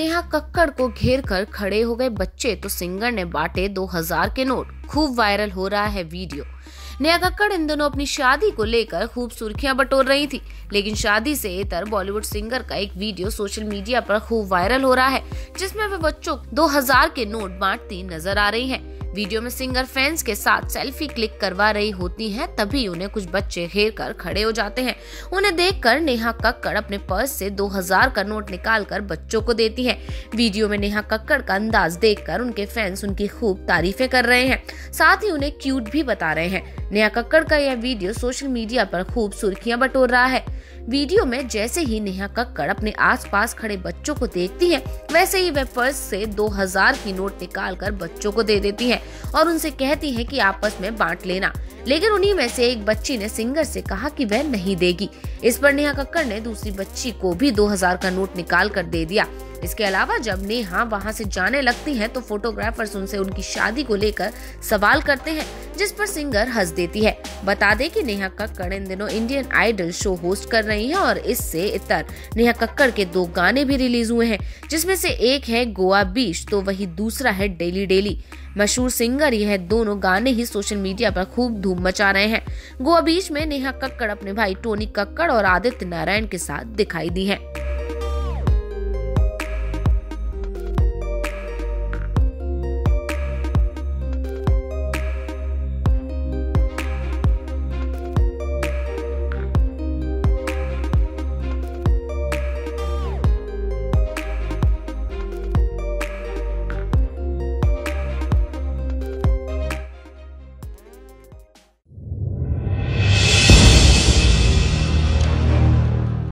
नेहा कक्कड़ को घेर कर खड़े हो गए बच्चे तो सिंगर ने बांटे 2000 के नोट खूब वायरल हो रहा है वीडियो नेहा कक्कड़ इन दोनों अपनी शादी को लेकर खूब सुर्खियाँ बटोर रही थी, लेकिन शादी से इतर बॉलीवुड सिंगर का एक वीडियो सोशल मीडिया पर खूब वायरल हो रहा है, जिसमें वे बच्चों 2000 के नोट बांटती नज़र आ रही हैं। वीडियो में सिंगर फैंस के साथ सेल्फी क्लिक करवा रही होती हैं, तभी उन्हें कुछ बच्चे घेर कर खड़े हो जाते हैं। उन्हें देखकर नेहा कक्कड़ अपने पर्स से 2000 का नोट निकाल कर बच्चों को देती है। वीडियो में नेहा कक्कड़ का अंदाज देखकर उनके फैंस उनकी खूब तारीफे कर रहे हैं। साथ ही उन्हें क्यूट भी बता रहे हैं। नेहा कक्कड़ का यह वीडियो सोशल मीडिया पर खूब सुर्खियाँ बटोर रहा है। वीडियो में जैसे ही नेहा कक्कड़ अपने आसपास खड़े बच्चों को देखती है, वैसे ही वह पर्स से 2000 की नोट निकाल कर बच्चों को दे देती है और उनसे कहती है कि आपस में बांट लेना। लेकिन उन्हीं में से एक बच्ची ने सिंगर से कहा कि वह नहीं देगी। इस पर नेहा कक्कड़ ने दूसरी बच्ची को भी 2000 का नोट निकाल कर दे दिया। इसके अलावा जब नेहा वहाँ से जाने लगती हैं तो फोटोग्राफर्स उनसे उनकी शादी को लेकर सवाल करते हैं, जिस पर सिंगर हंस देती है। बता दे कि नेहा कक्कड़ इन दिनों इंडियन आइडल शो होस्ट कर रही हैं और इससे इतर नेहा कक्कड़ के दो गाने भी रिलीज़ हुए हैं, जिसमें से एक है गोवा बीच तो वही दूसरा है डेली डेली मशहूर सिंगर यह दोनों गाने ही सोशल मीडिया पर खूब धूम मचा रहे हैं। गोवा बीच में नेहा कक्कड़ अपने भाई टोनी कक्कड़ और आदित्य नारायण के साथ दिखाई दी है।